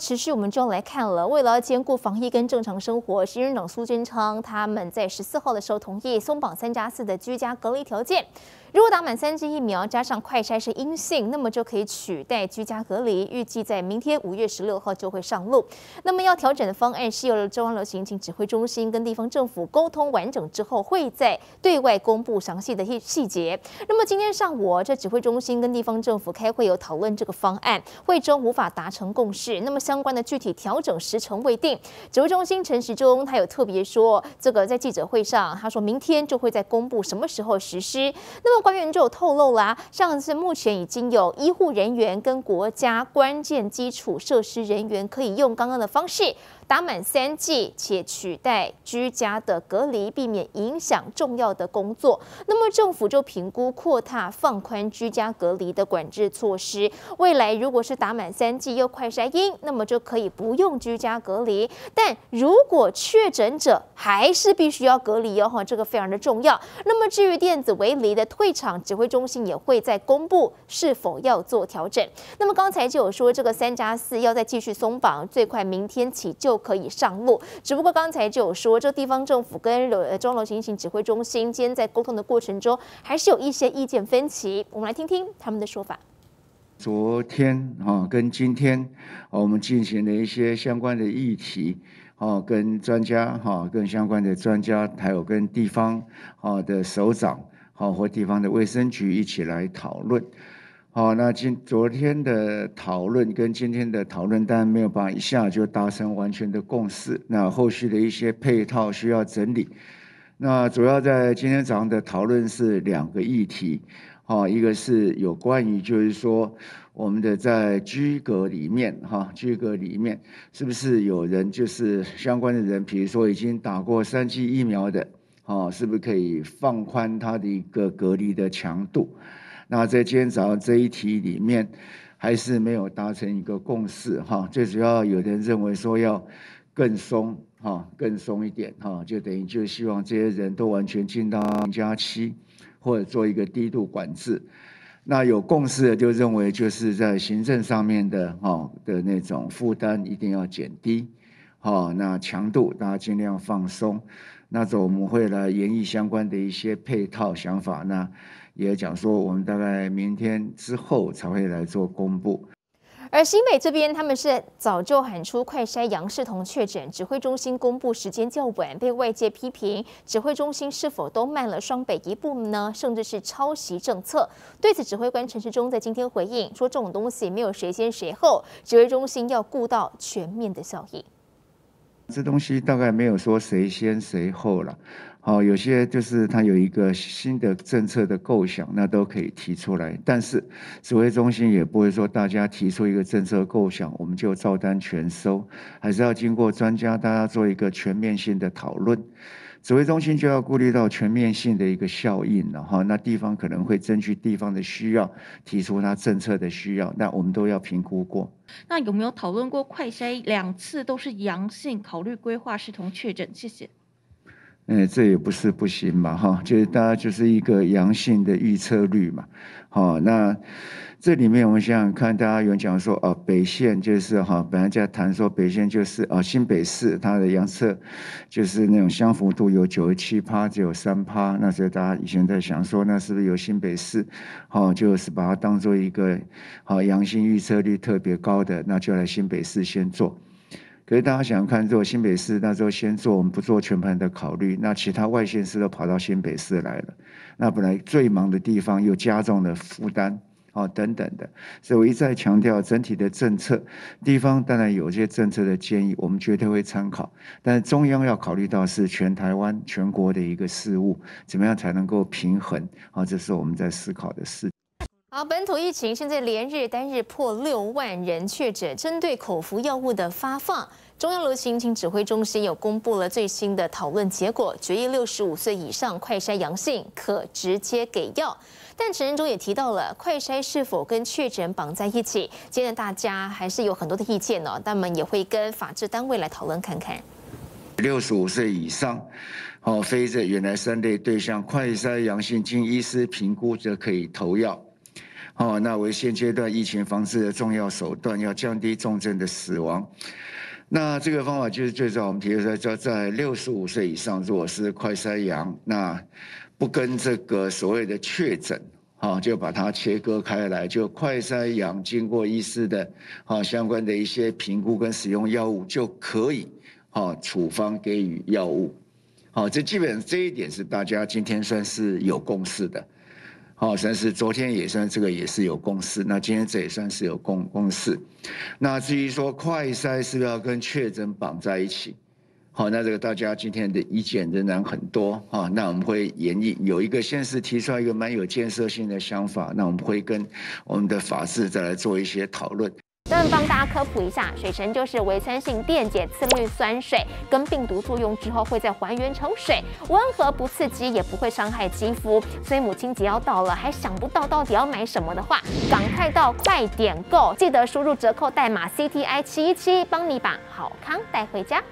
持续，我们就要来看了。为了兼顾防疫跟正常生活，行政长苏贞昌他们在十四号的时候同意松绑三加四的居家隔离条件。如果打满三剂疫苗加上快筛是阴性，那么就可以取代居家隔离。预计在明天五月十六号就会上路。那么要调整的方案是由中央流行疫情指挥中心跟地方政府沟通完整之后，会在对外公布详细的细细节。那么今天上午，这指挥中心跟地方政府开会有讨论这个方案，会中无法达成共识。那么相关的具体调整时程未定。指挥中心陈时中他有特别说，这个在记者会上他说明天就会再公布什么时候实施。那么官员就有透露啦，上次目前已经有医护人员跟国家关键基础设施人员可以用刚刚的方式。打满三剂且取代居家的隔离，避免影响重要的工作。那么政府就评估扩大放宽居家隔离的管制措施。未来如果是打满三剂又快筛阴，那么就可以不用居家隔离。但如果确诊者还是必须要隔离哦，哈，这个非常的重要。那么至于电子围篱的退场，指挥中心也会在公布是否要做调整。那么刚才就有说这个三加四要再继续松绑，最快明天起就。可以上路，只不过刚才就有说，这地方政府跟中楼行行指挥中心今天在沟通的过程中，还是有一些意见分歧。我们来听听他们的说法。昨天啊，跟今天，我们进行了一些相关的议题，啊，跟专家哈，跟相关的专家，还有跟地方啊的首长，好或地方的卫生局一起来讨论。好，那今昨天的讨论跟今天的讨论，当然没有办法一下就达成完全的共识。那后续的一些配套需要整理。那主要在今天早上的讨论是两个议题，哈，一个是有关于就是说我们的在居隔里面，哈，居隔里面是不是有人就是相关的人，比如说已经打过三剂疫苗的，哈，是不是可以放宽他的一个隔离的强度？那在今天早上这一题里面，还是没有达成一个共识哈。最主要有人认为说要更松哈，更松一点哈，就等于就希望这些人都完全进到加期，或者做一个低度管制。那有共识的就认为就是在行政上面的哈的那种负担一定要减低，哈，那强度大家尽量放松。那这我们会来研议相关的一些配套想法那。也讲说，我们大概明天之后才会来做公布。而新北这边，他们是早就喊出快筛杨视同确诊，指挥中心公布时间较晚，被外界批评指挥中心是否都慢了双北一步呢？甚至是抄袭政策。对此，指挥官陈时中在今天回应说，这种东西没有谁先谁后，指挥中心要顾到全面的效益。这东西大概没有说谁先谁后了。好，有些就是他有一个新的政策的构想，那都可以提出来。但是指挥中心也不会说大家提出一个政策构想，我们就照单全收，还是要经过专家大家做一个全面性的讨论。指挥中心就要顾虑到全面性的一个效应了哈。那地方可能会根据地方的需要提出它政策的需要，那我们都要评估过。那有没有讨论过快筛两次都是阳性，考虑规划视同确诊？谢谢。嗯，这也不是不行嘛，哈，就是大家就是一个阳性的预测率嘛，好，那这里面我们想想看，大家有讲说，哦，北线就是哈，本来在谈说北线就是啊，新北市它的阳测就是那种相符度有九十七趴，只有三趴，那所以大家以前在想说，那是不是有新北市，好，就是把它当做一个好阳性预测率特别高的，那就来新北市先做。可是大家想想看，做新北市那时候先做，我们不做全盘的考虑，那其他外县市都跑到新北市来了，那本来最忙的地方又加重了负担，哦等等的，所以我一再强调整体的政策，地方当然有些政策的建议，我们绝对会参考，但是中央要考虑到是全台湾全国的一个事务，怎么样才能够平衡，啊，这是我们在思考的事。好，本土疫情现在连日单日破六万人确诊，针对口服药物的发放，中央流行疫情指挥中心有公布了最新的讨论结果，决议六十五岁以上快筛阳性可直接给药。但陈仁忠也提到了快筛是否跟确诊绑在一起，今天大家还是有很多的意见呢，那么也会跟法制单位来讨论看看。六十五岁以上，好，非这原来三类对象快筛阳性，经医师评估则可以投药。哦，那为现阶段疫情防治的重要手段，要降低重症的死亡。那这个方法就是最早我们提出来，叫在六十五岁以上，如果是快筛阳，那不跟这个所谓的确诊，哈，就把它切割开来，就快筛阳经过医师的，哈相关的一些评估跟使用药物就可以，哈处方给予药物，好，这基本上这一点是大家今天算是有共识的。好，算是昨天也算这个也是有共识，那今天这也算是有共共识。那至于说快筛是不是要跟确诊绑在一起？好，那这个大家今天的意见仍然很多啊。那我们会研议有一个先是提出来一个蛮有建设性的想法，那我们会跟我们的法制再来做一些讨论。顺帮大家科普一下，水神就是维酸性电解次氯酸水，跟病毒作用之后会再还原成水，温和不刺激，也不会伤害肌肤。所以母亲节要到了，还想不到到底要买什么的话，赶快到快点购，记得输入折扣代码 CTI 七一七，帮你把好康带回家。